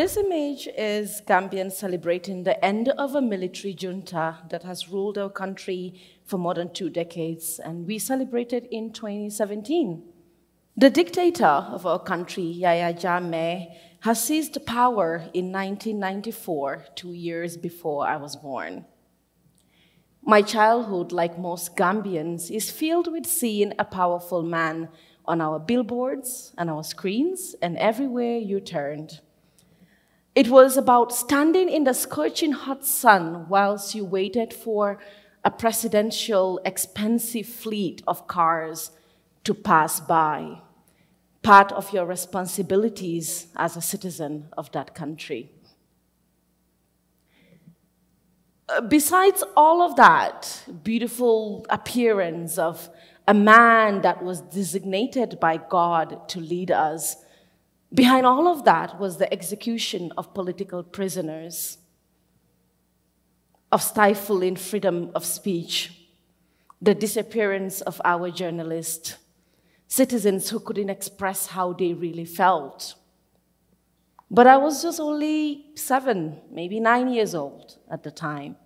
This image is Gambians celebrating the end of a military junta that has ruled our country for more than two decades, and we celebrated in 2017. The dictator of our country, Yahya Jammeh, has seized power in 1994, two years before I was born. My childhood, like most Gambians, is filled with seeing a powerful man on our billboards and our screens and everywhere you turned. It was about standing in the scorching hot sun whilst you waited for a presidential expensive fleet of cars to pass by, part of your responsibilities as a citizen of that country. Uh, besides all of that beautiful appearance of a man that was designated by God to lead us, behind all of that was the execution of political prisoners, of stifling freedom of speech, the disappearance of our journalists, citizens who couldn't express how they really felt. But I was just only seven, maybe nine years old at the time.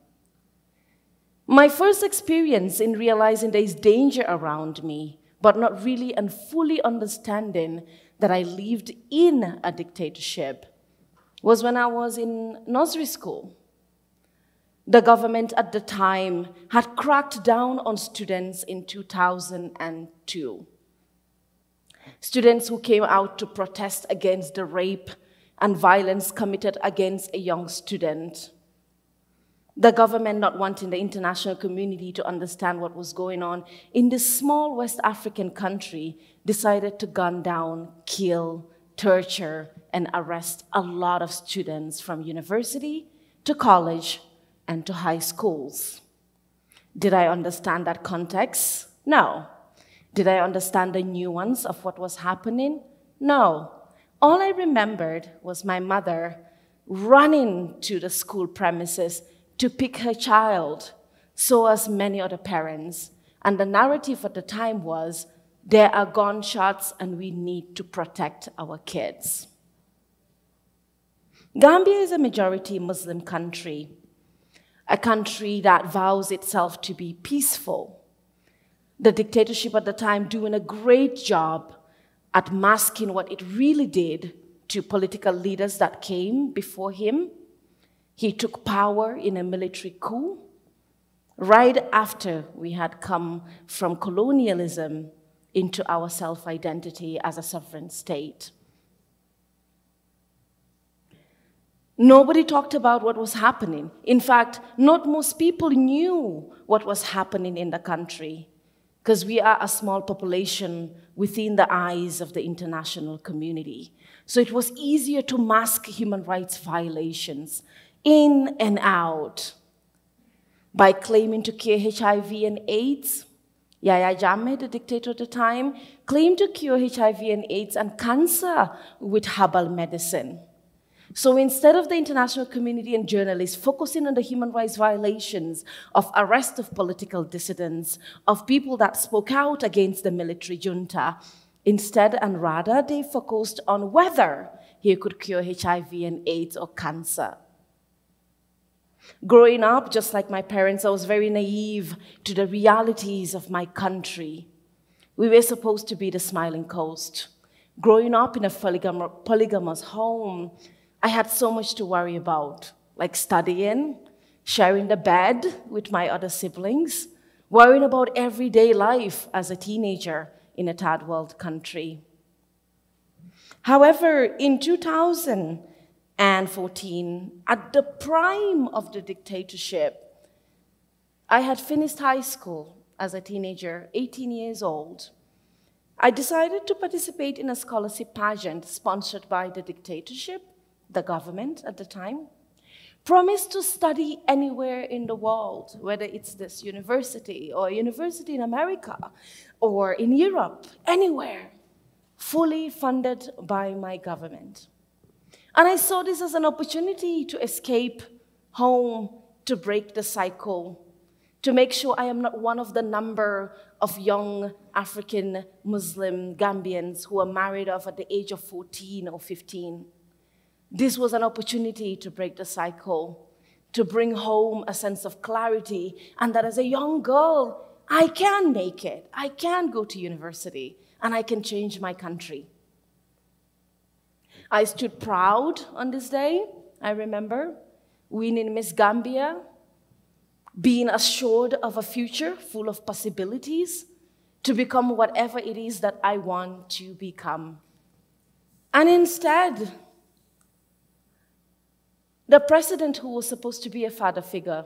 My first experience in realizing there is danger around me, but not really and fully understanding that I lived in a dictatorship, was when I was in nursery school. The government at the time had cracked down on students in 2002. Students who came out to protest against the rape and violence committed against a young student. The government not wanting the international community to understand what was going on in this small West African country decided to gun down, kill, torture, and arrest a lot of students from university to college and to high schools. Did I understand that context? No. Did I understand the nuance of what was happening? No. All I remembered was my mother running to the school premises to pick her child, so as many other parents. And the narrative at the time was there are gunshots and we need to protect our kids. Gambia is a majority Muslim country, a country that vows itself to be peaceful. The dictatorship at the time doing a great job at masking what it really did to political leaders that came before him. He took power in a military coup right after we had come from colonialism into our self identity as a sovereign state. Nobody talked about what was happening. In fact, not most people knew what was happening in the country because we are a small population within the eyes of the international community. So it was easier to mask human rights violations in and out by claiming to cure HIV and AIDS Yahya Jammeh, the dictator at the time, claimed to cure HIV and AIDS and cancer with herbal medicine. So instead of the international community and journalists focusing on the human rights violations of arrest of political dissidents, of people that spoke out against the military junta, instead and rather they focused on whether he could cure HIV and AIDS or cancer. Growing up, just like my parents, I was very naive to the realities of my country. We were supposed to be the smiling coast. Growing up in a polygam polygamous home, I had so much to worry about, like studying, sharing the bed with my other siblings, worrying about everyday life as a teenager in a third world country. However, in 2000, and 14, at the prime of the dictatorship, I had finished high school as a teenager, 18 years old. I decided to participate in a scholarship pageant sponsored by the dictatorship, the government at the time. Promised to study anywhere in the world, whether it's this university or a university in America or in Europe, anywhere, fully funded by my government. And I saw this as an opportunity to escape home, to break the cycle, to make sure I am not one of the number of young African Muslim Gambians who are married off at the age of 14 or 15. This was an opportunity to break the cycle, to bring home a sense of clarity, and that as a young girl, I can make it. I can go to university, and I can change my country. I stood proud on this day, I remember, winning Miss Gambia, being assured of a future full of possibilities to become whatever it is that I want to become. And instead, the president who was supposed to be a father figure,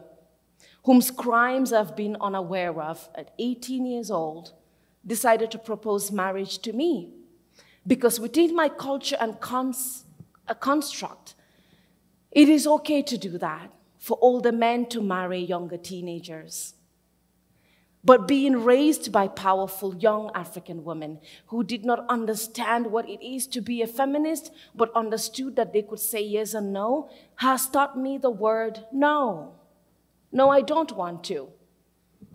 whose crimes I've been unaware of at 18 years old, decided to propose marriage to me. Because within my culture and cons- a construct, it is okay to do that for older men to marry younger teenagers. But being raised by powerful young African women who did not understand what it is to be a feminist, but understood that they could say yes and no, has taught me the word no. No, I don't want to.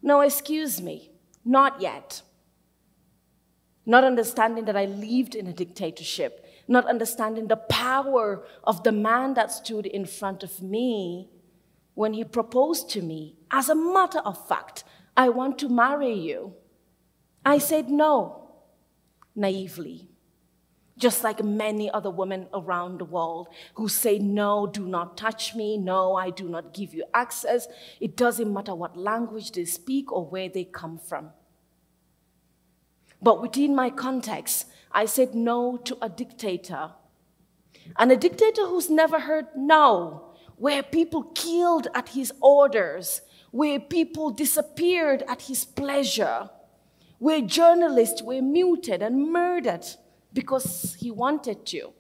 No, excuse me, not yet. Not understanding that I lived in a dictatorship, not understanding the power of the man that stood in front of me when he proposed to me, as a matter of fact, I want to marry you. I said no, naively, just like many other women around the world who say, No, do not touch me. No, I do not give you access. It doesn't matter what language they speak or where they come from. But within my context, I said no to a dictator. And a dictator who's never heard no, where people killed at his orders, where people disappeared at his pleasure, where journalists were muted and murdered because he wanted to,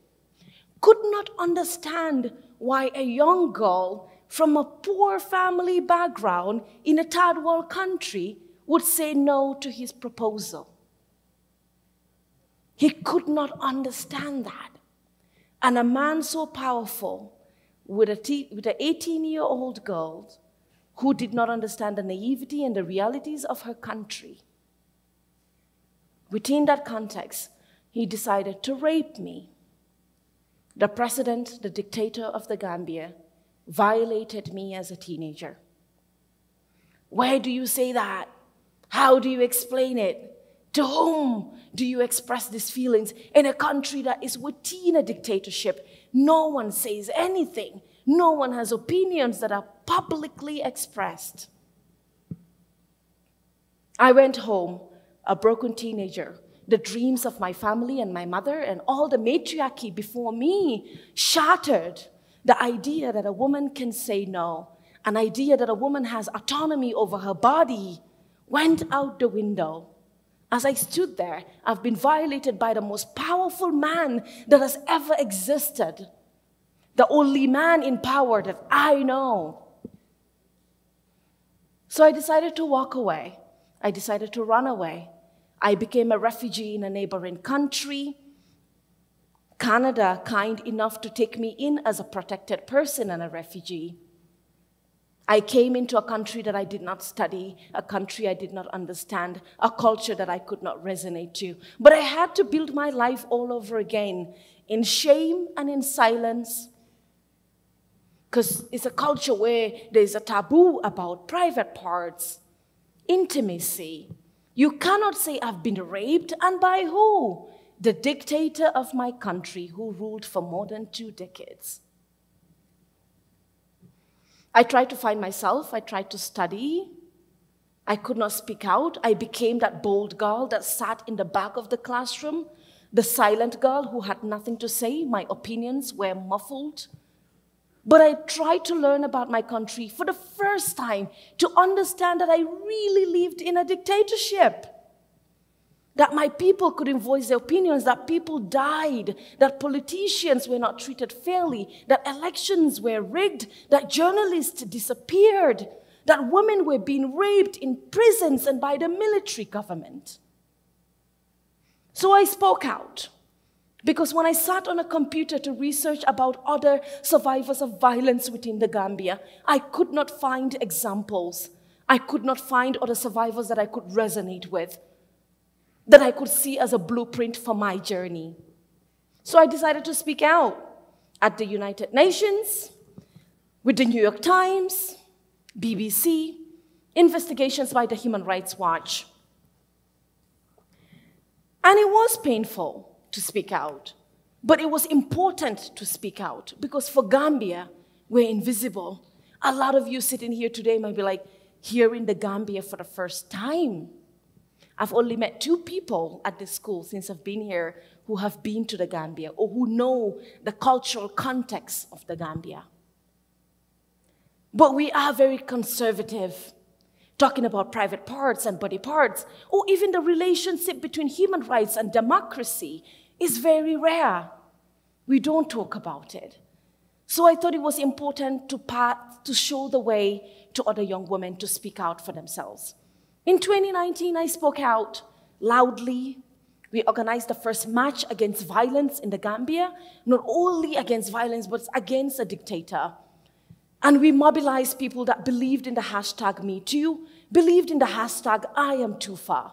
could not understand why a young girl from a poor family background in a third world country would say no to his proposal. He could not understand that. And a man so powerful with, a with an 18 year old girl who did not understand the naivety and the realities of her country. Within that context, he decided to rape me. The president, the dictator of the Gambia, violated me as a teenager. Where do you say that? How do you explain it? To whom do you express these feelings in a country that is within a dictatorship? No one says anything. No one has opinions that are publicly expressed. I went home, a broken teenager. The dreams of my family and my mother and all the matriarchy before me shattered. The idea that a woman can say no, an idea that a woman has autonomy over her body, went out the window. As I stood there, I've been violated by the most powerful man that has ever existed the only man in power that I know. So I decided to walk away. I decided to run away. I became a refugee in a neighboring country. Canada, kind enough to take me in as a protected person and a refugee. I came into a country that I did not study, a country I did not understand, a culture that I could not resonate to. But I had to build my life all over again in shame and in silence because it's a culture where there's a taboo about private parts, intimacy. You cannot say, I've been raped, and by who? The dictator of my country who ruled for more than two decades. I tried to find myself, I tried to study. I could not speak out. I became that bold girl that sat in the back of the classroom, the silent girl who had nothing to say. My opinions were muffled. But I tried to learn about my country for the first time to understand that I really lived in a dictatorship. That my people couldn't voice their opinions, that people died, that politicians were not treated fairly, that elections were rigged, that journalists disappeared, that women were being raped in prisons and by the military government. So I spoke out. Because when I sat on a computer to research about other survivors of violence within the Gambia, I could not find examples. I could not find other survivors that I could resonate with, that I could see as a blueprint for my journey. So I decided to speak out. at the United Nations, with the New York Times, BBC, investigations by the Human Rights Watch. And it was painful to speak out, but it was important to speak out because for Gambia, we're invisible. A lot of you sitting here today might be like, hearing the Gambia for the first time. I've only met two people at this school since I've been here who have been to the Gambia or who know the cultural context of the Gambia. But we are very conservative, talking about private parts and body parts, or even the relationship between human rights and democracy is very rare. We don't talk about it. So I thought it was important to, part, to show the way to other young women to speak out for themselves. In 2019, I spoke out loudly. We organized the first march against violence in the Gambia, not only against violence, but against a dictator. And we mobilized people that believed in the hashtag MeToo, believed in the hashtag I am Toufah.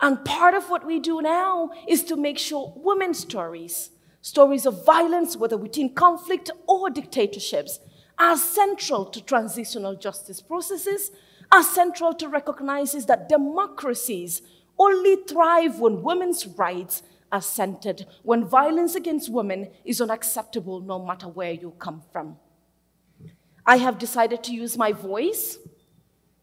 And part of what we do now is to make sure women's stories, stories of violence, whether within conflict or dictatorships, are central to transitional justice processes, are central to recognizing that democracies only thrive when women's rights are centered, when violence against women is unacceptable no matter where you come from. I have decided to use my voice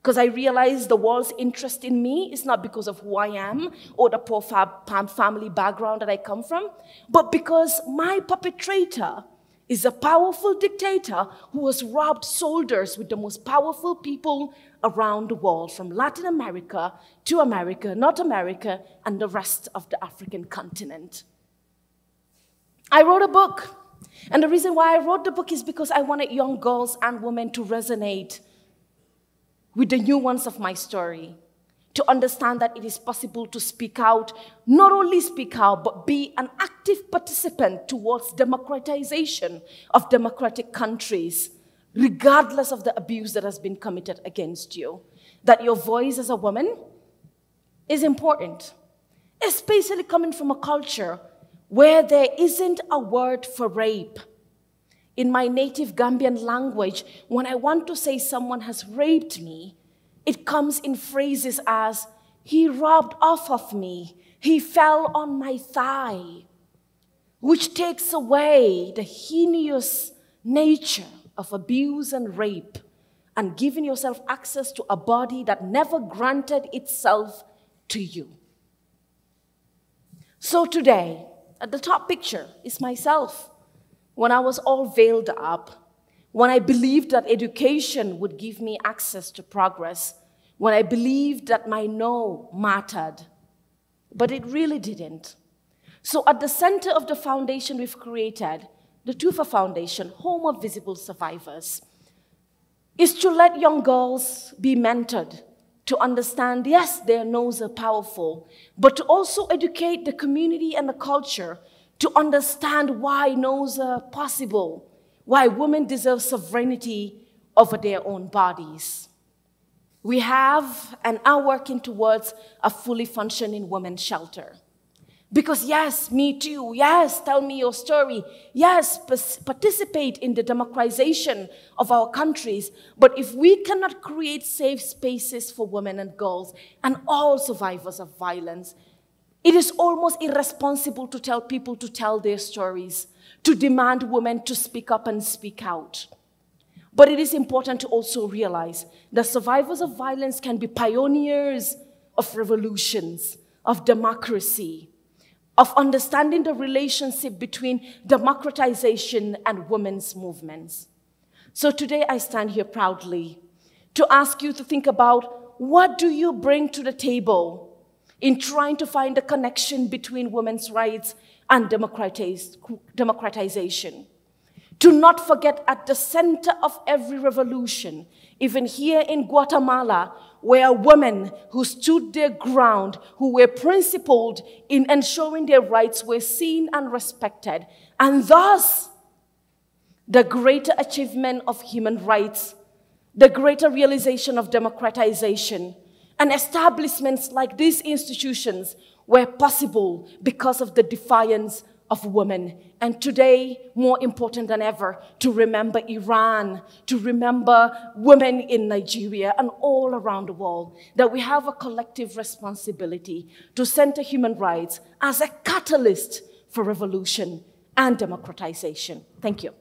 because I realize the world's interest in me is not because of who I am or the poor family background that I come from, but because my perpetrator is a powerful dictator who has robbed soldiers with the most powerful people around the world, from Latin America to America, North America, and the rest of the African continent. I wrote a book and the reason why I wrote the book is because I wanted young girls and women to resonate with the nuance of my story, to understand that it is possible to speak out, not only speak out, but be an active participant towards democratization of democratic countries, regardless of the abuse that has been committed against you. That your voice as a woman is important, especially coming from a culture where there isn't a word for rape. In my native Gambian language, when I want to say someone has raped me, it comes in phrases as, he robbed off of me, he fell on my thigh, which takes away the heinous nature of abuse and rape and giving yourself access to a body that never granted itself to you. So today, at the top picture is myself. When I was all veiled up, when I believed that education would give me access to progress, when I believed that my no mattered, but it really didn't. So, at the center of the foundation we've created, the Toufah Foundation, Home of Visible Survivors, is to let young girls be mentored to understand, yes, their no's are powerful, but to also educate the community and the culture to understand why no's are possible, why women deserve sovereignty over their own bodies. We have and are working towards a fully functioning women's shelter. Because, yes, me too. Yes, tell me your story. Yes, participate in the democratization of our countries. But if we cannot create safe spaces for women and girls and all survivors of violence, it is almost irresponsible to tell people to tell their stories, to demand women to speak up and speak out. But it is important to also realize that survivors of violence can be pioneers of revolutions, of democracy, of understanding the relationship between democratization and women's movements. So today I stand here proudly to ask you to think about what do you bring to the table in trying to find a connection between women's rights and democratization. To not forget at the center of every revolution, even here in Guatemala, were women who stood their ground, who were principled in ensuring their rights were seen and respected. And thus, the greater achievement of human rights, the greater realization of democratization, and establishments like these institutions were possible because of the defiance of women. And today, more important than ever, to remember Iran, to remember women in Nigeria and all around the world, that we have a collective responsibility to center human rights as a catalyst for revolution and democratization. Thank you.